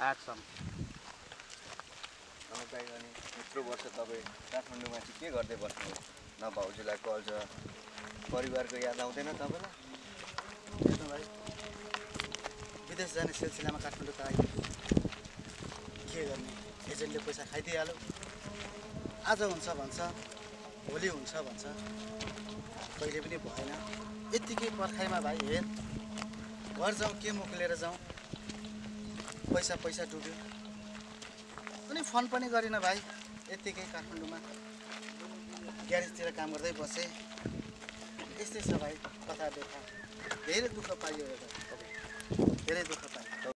अनि यत्रो वर्ष तपाईँ काठमाडौँमा चाहिँ के गर्दै बस्नु न भाउजूलाई कल्छ परिवारको याद आउँदैन तपाईँलाई? हेर्नु भाइ विदेश जाने सिलसिलामा काठमाडौँ त आयो के गर्ने? एजेन्टले पैसा खाइदिइहाल्यो। आज हुन्छ भन्छ भोलि हुन्छ भन्छ। कहिले पनि भएन। यत्तिकै पर्खाइमा भाइ हेर। घर जाउँ के मुख लिएर जाउँ। पैसा पैसा डुब्यो। अनि फोन पनि गरिनँ भाइ। यत्तिकै काठमाडौँमा ग्यारेजतिर काम गर्दै बसेँ। यस्तै छ भाइ कथा देखा धेरै दुःख पाइयो धेरै दुःख